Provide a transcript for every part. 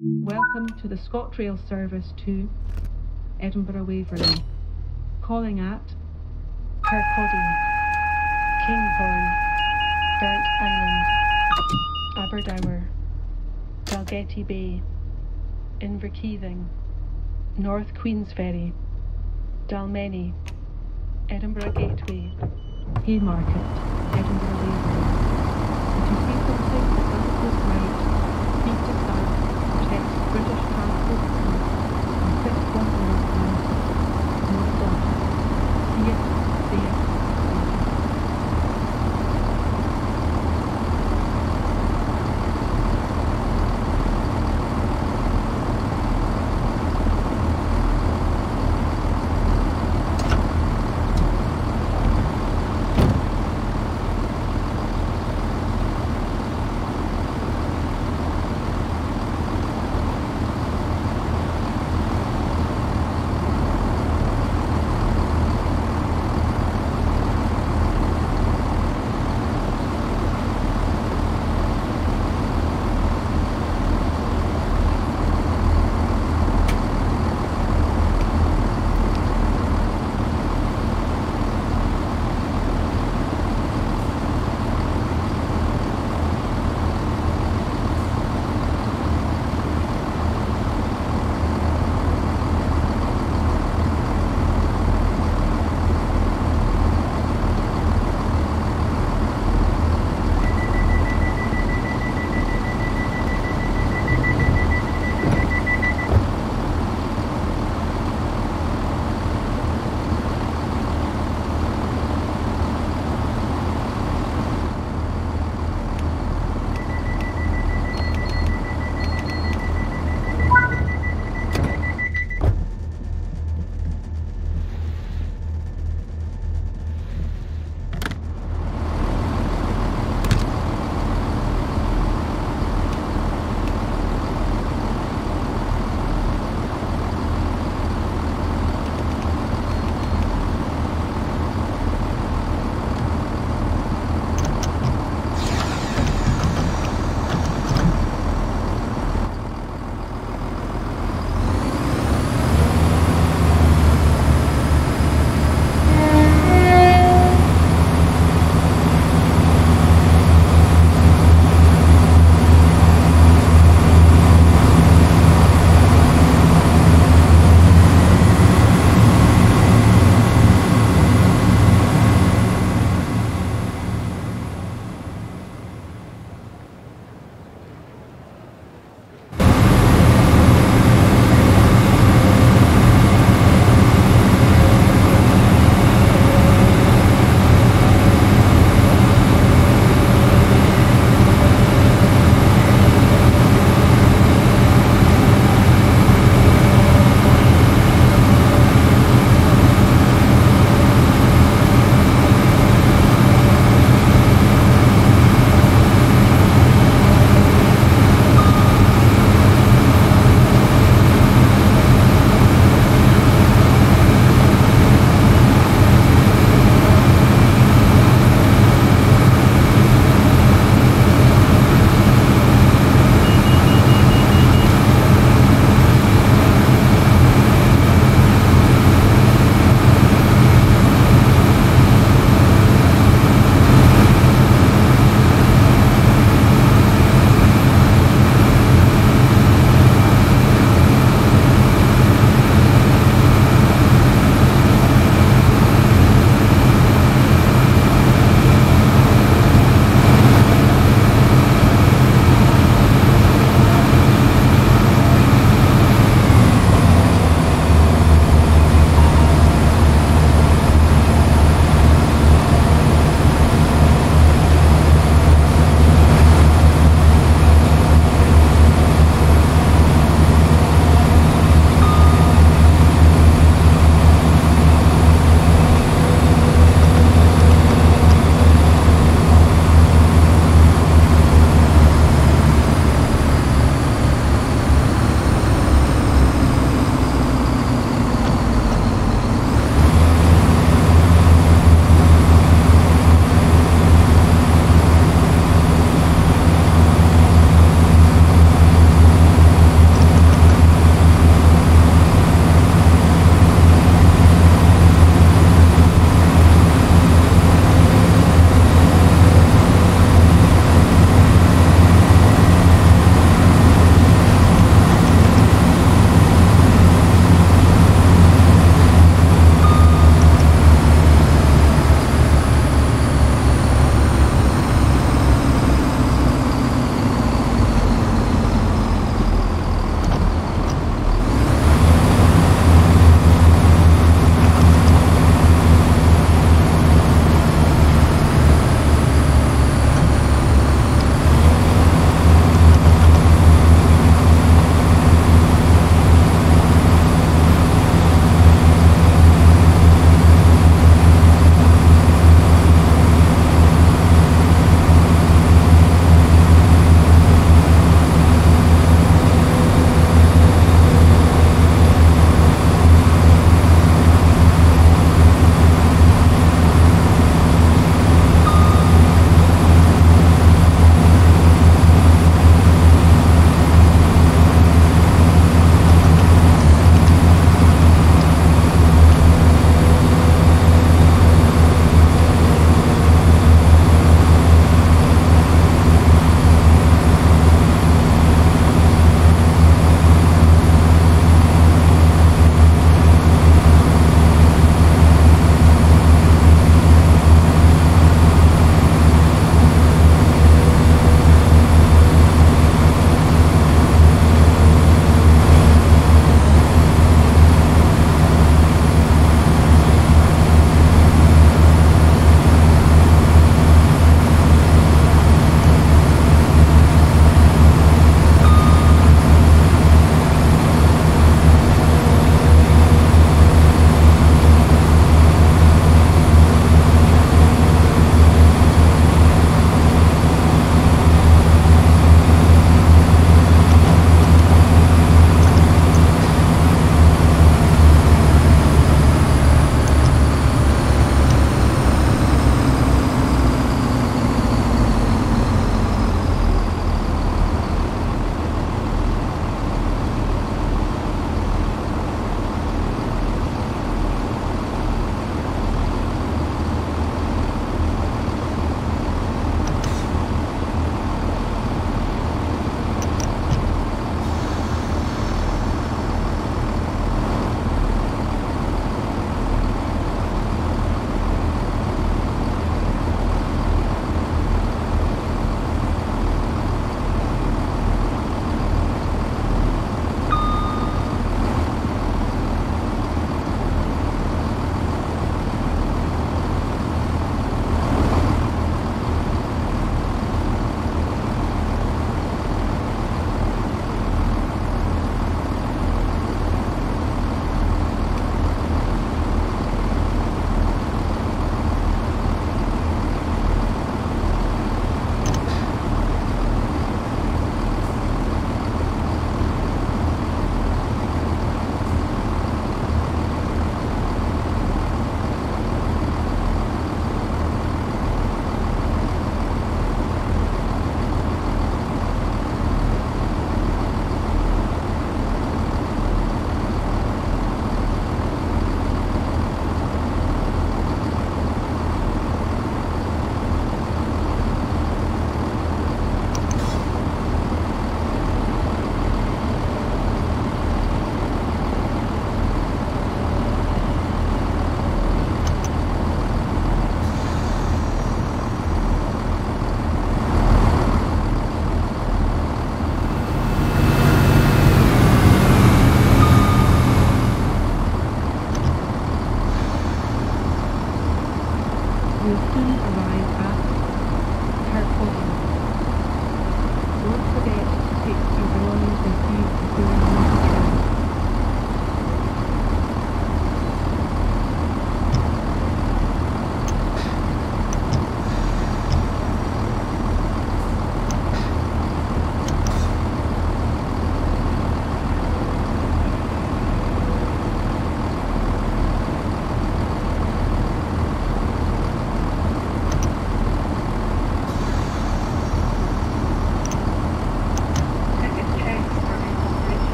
Welcome to the ScotRail service to Edinburgh Waverley. Calling at Kirkcaldy, Kinghorn, Burnt Island, Aberdour, Dalgety Bay, Inverkeithing, North Queensferry, Dalmeny, Edinburgh Gateway, Haymarket, Edinburgh Waverley. Good.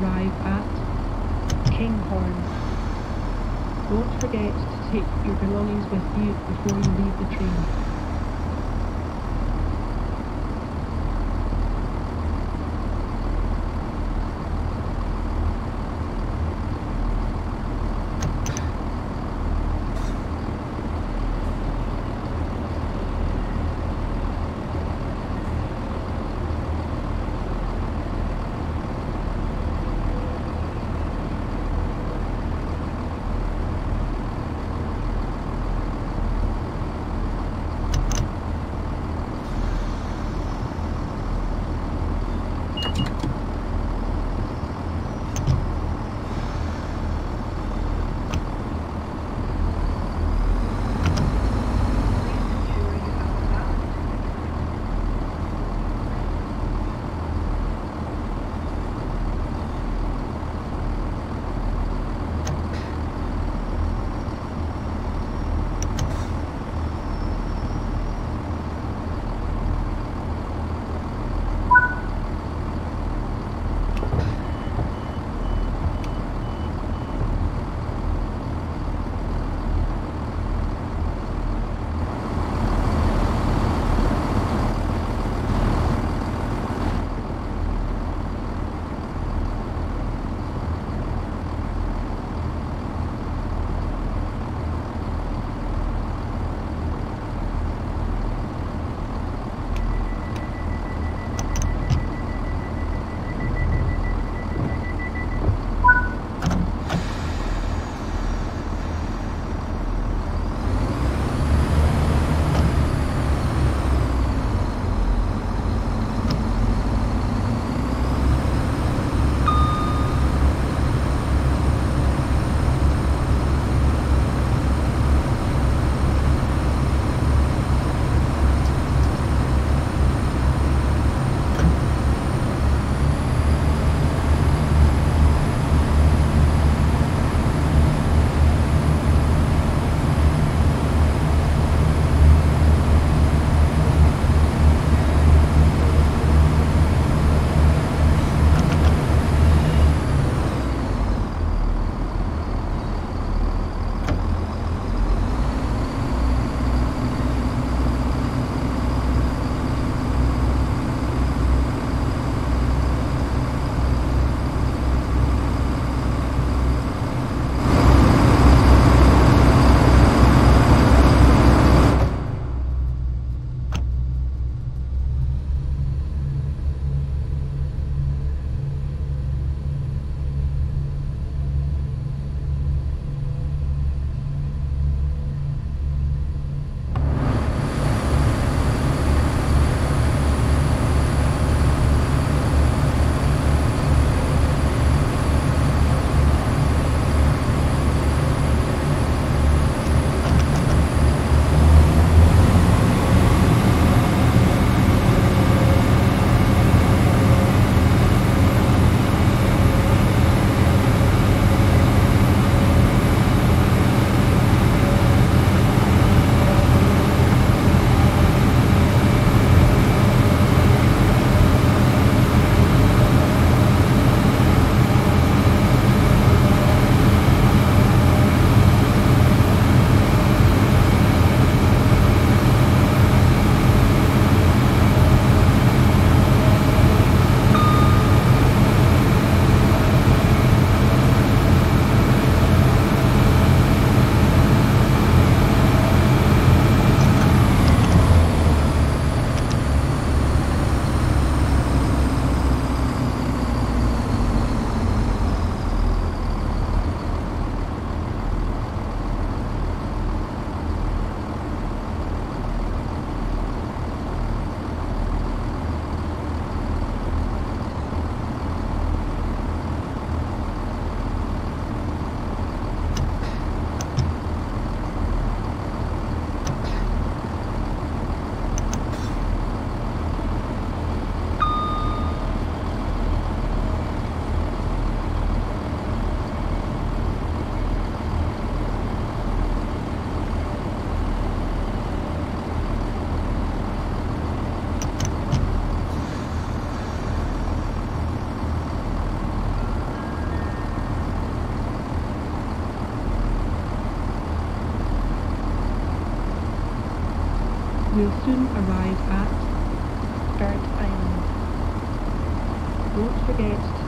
Arrive at Kinghorn. Don't forget to take your belongings with you before you leave the train.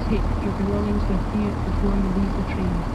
Take your belongings with you before you leave the train.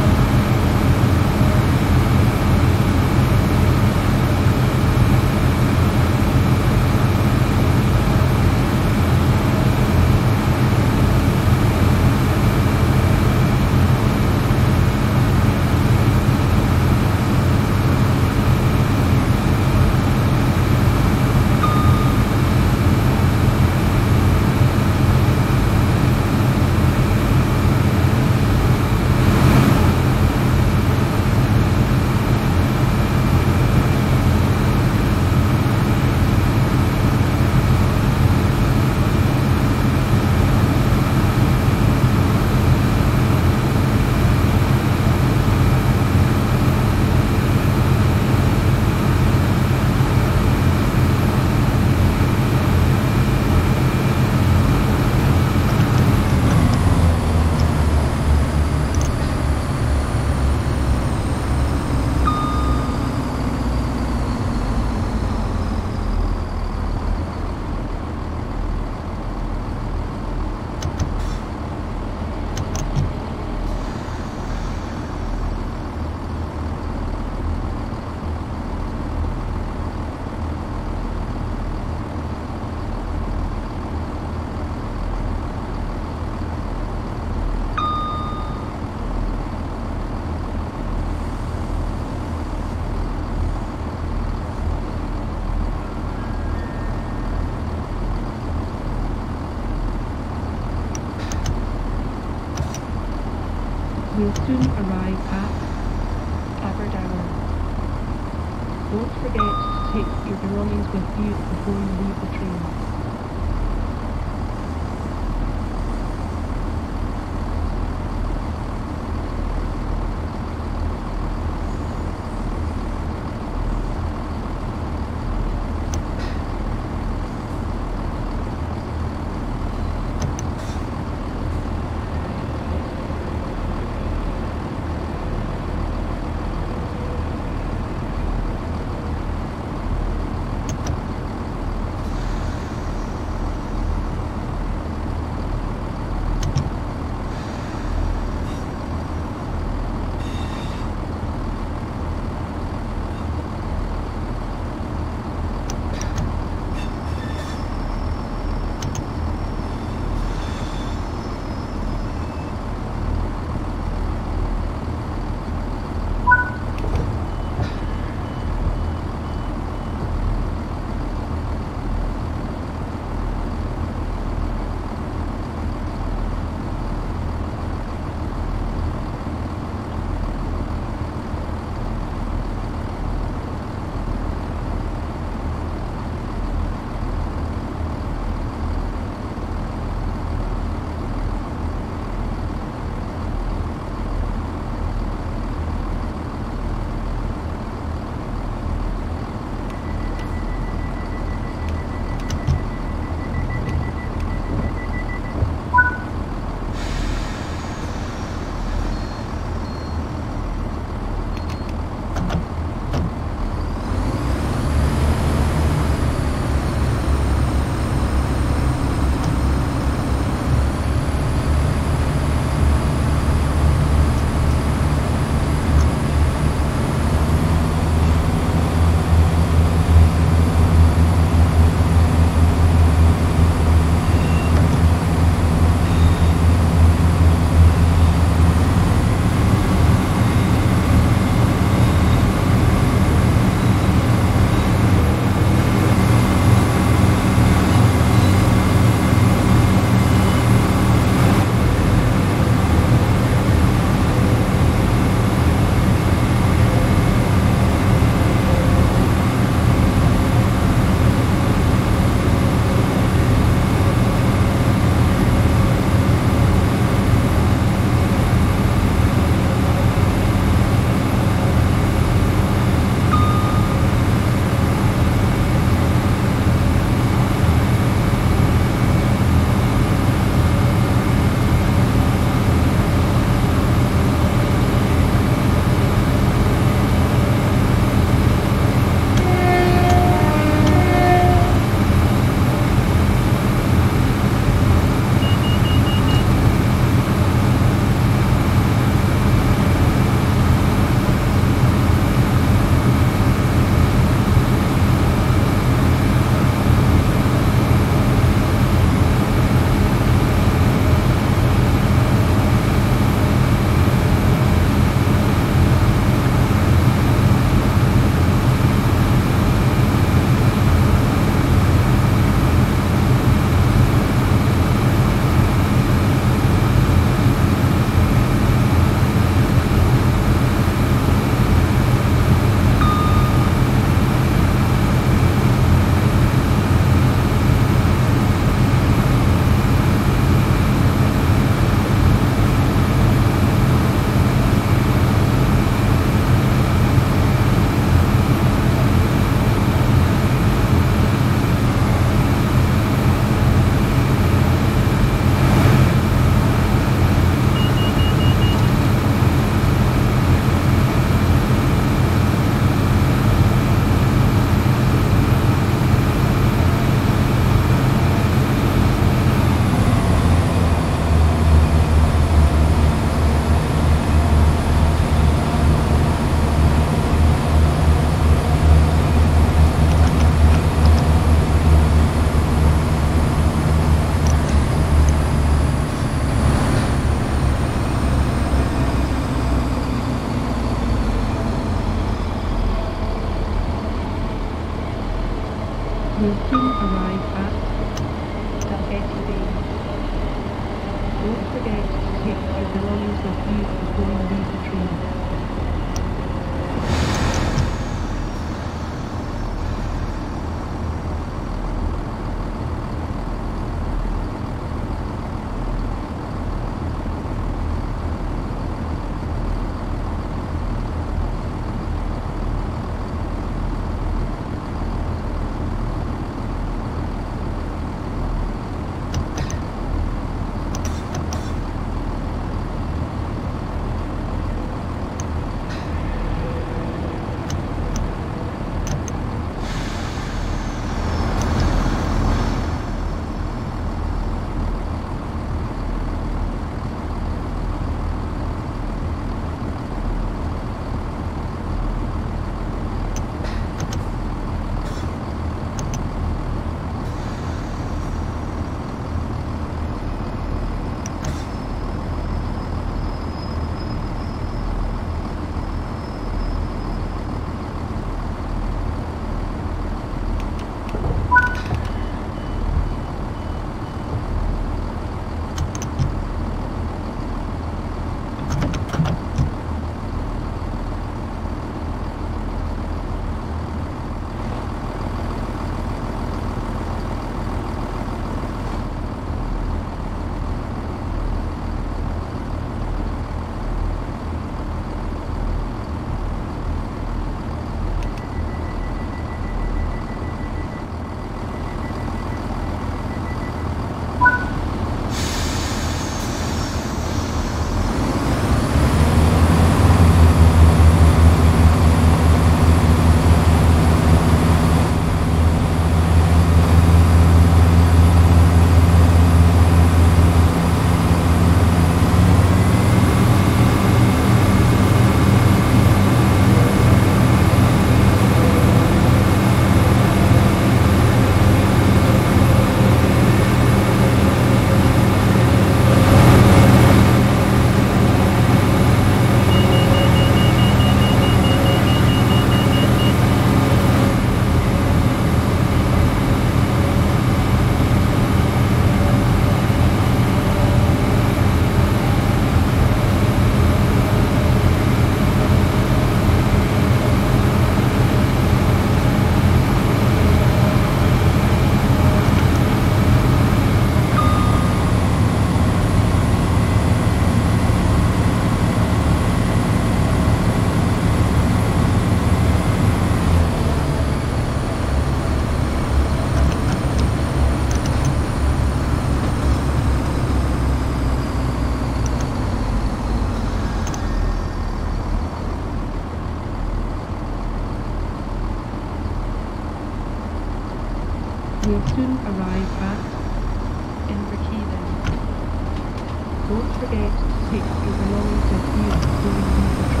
Don't forget to take your belongings with you before you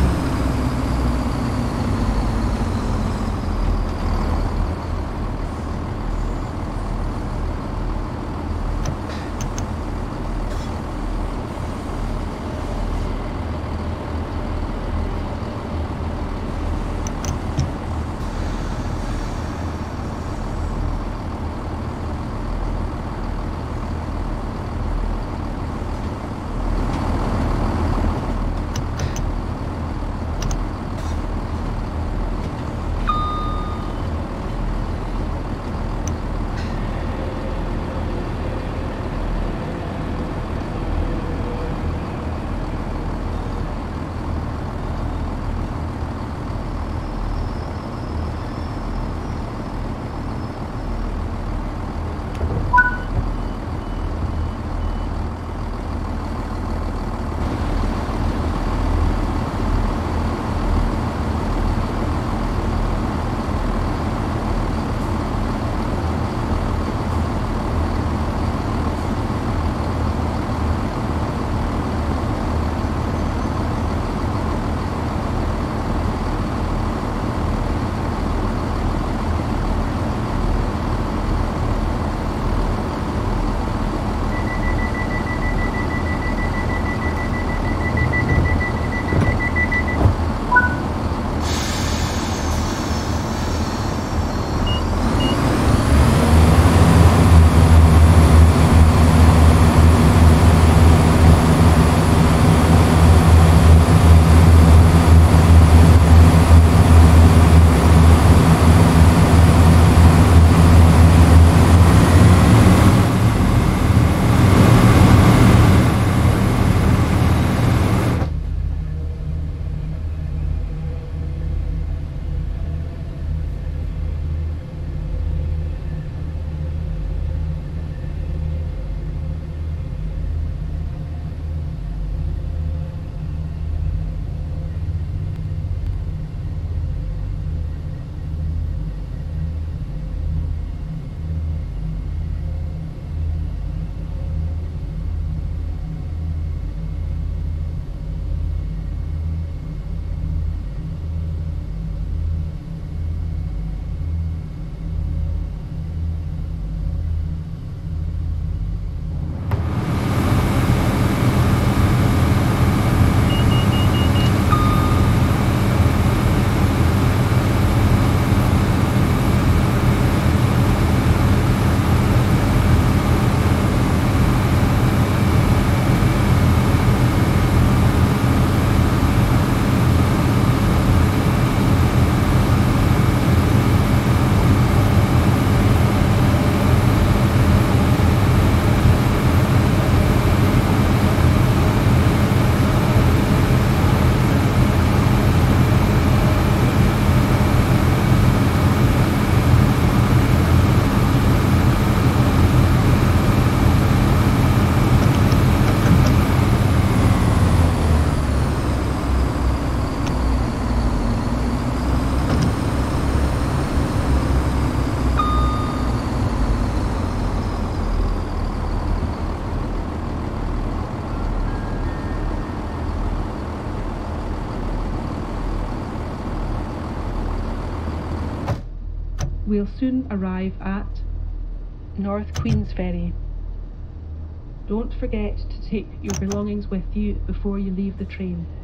We'll soon arrive at. North Queensferry. Don't forget to take your belongings with you before you leave the train.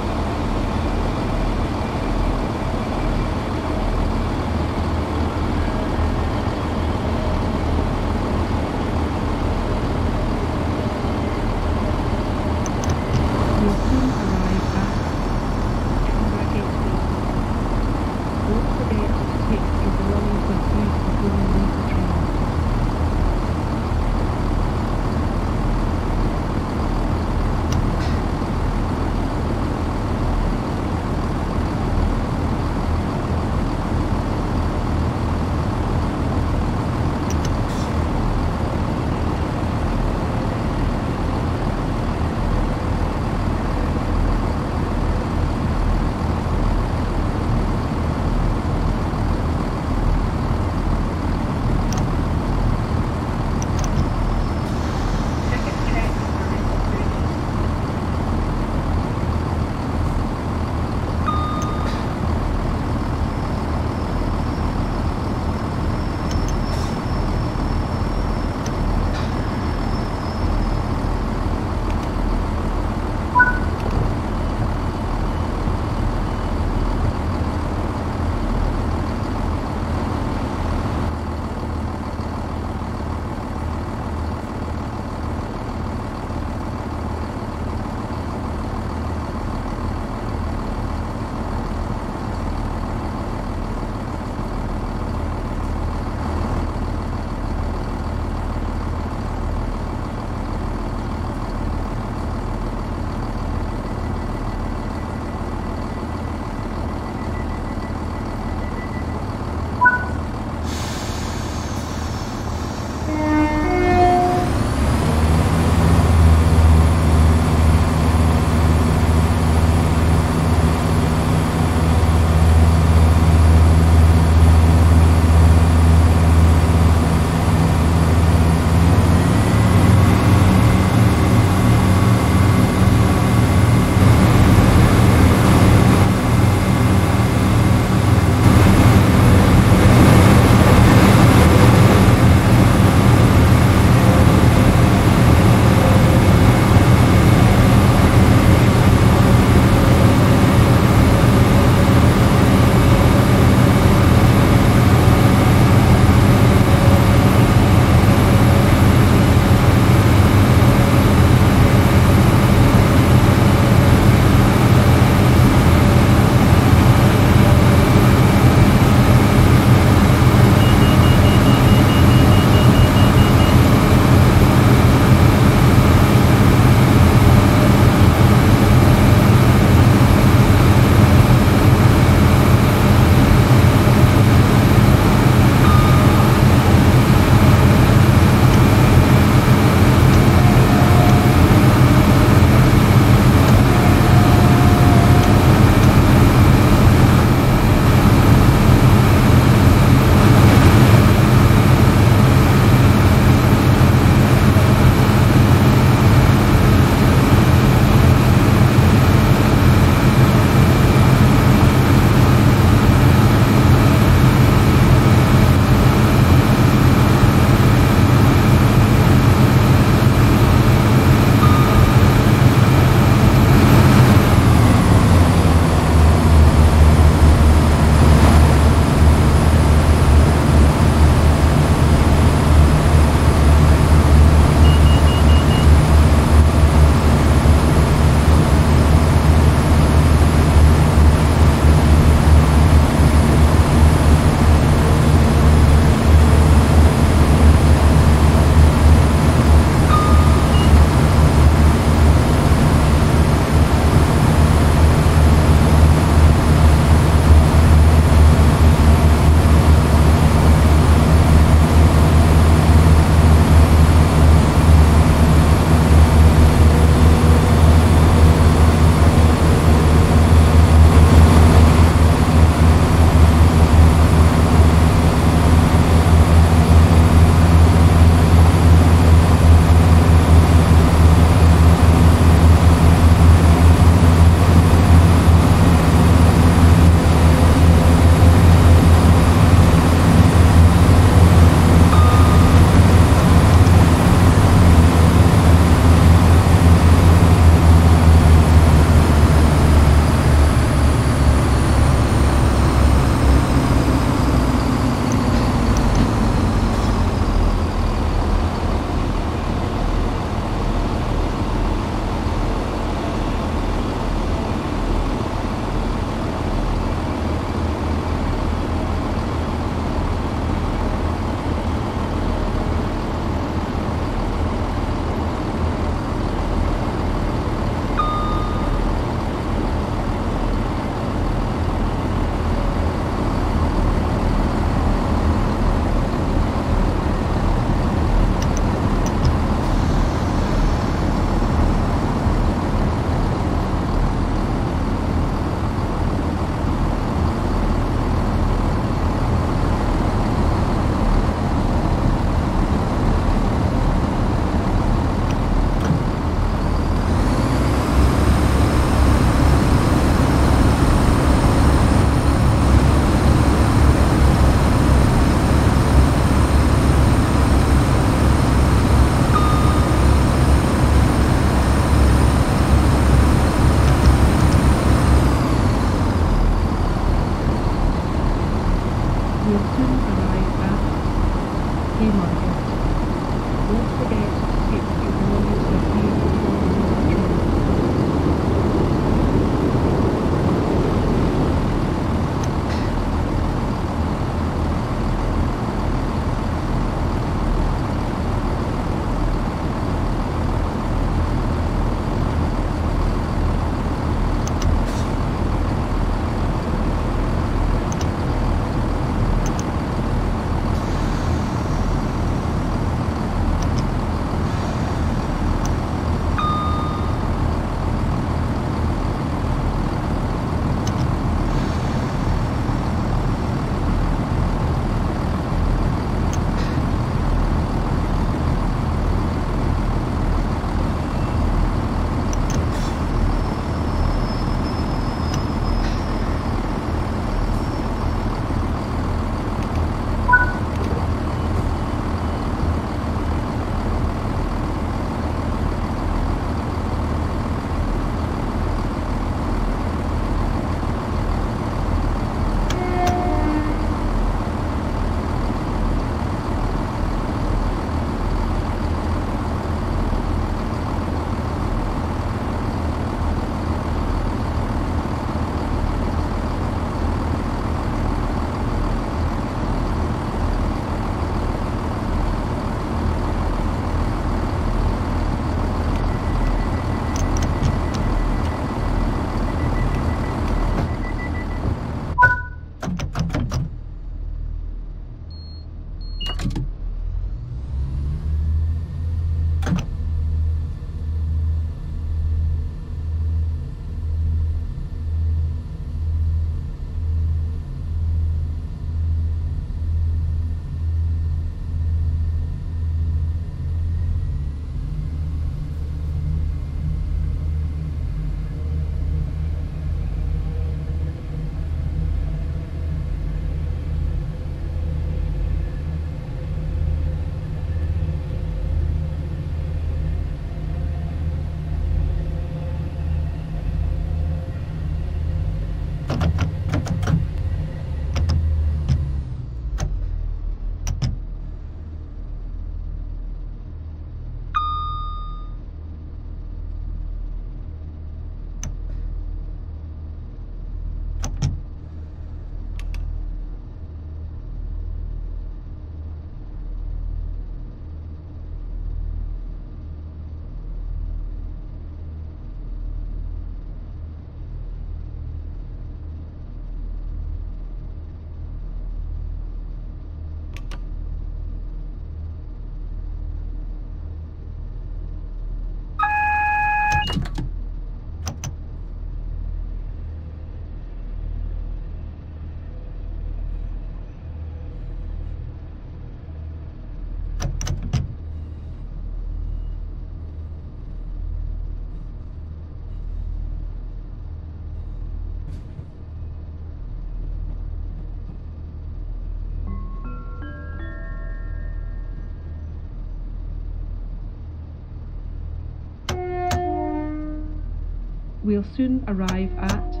We'll soon arrive at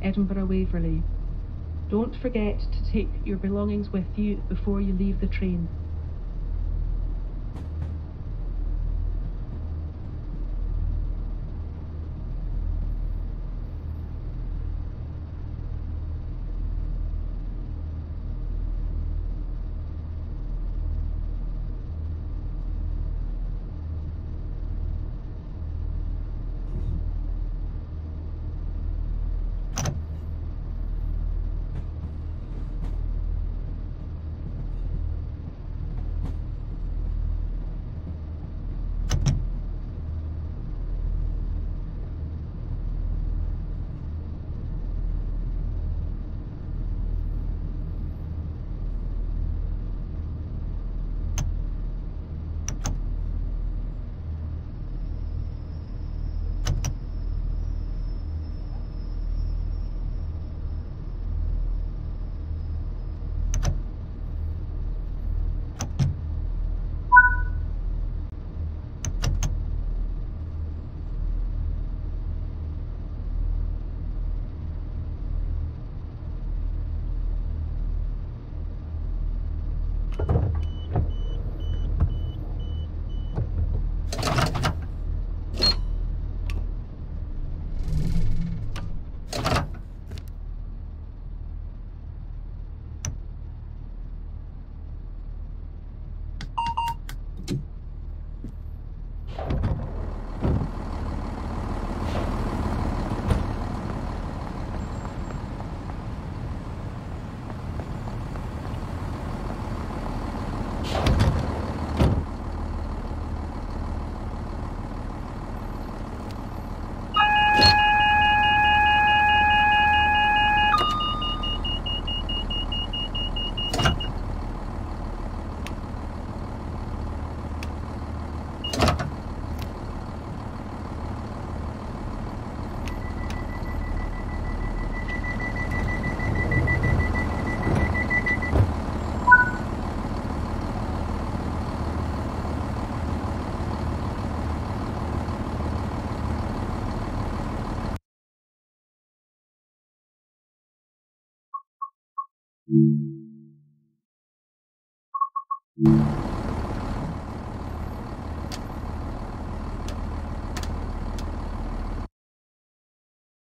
Edinburgh Waverley. Don't forget to take your belongings with you before you leave the train. You.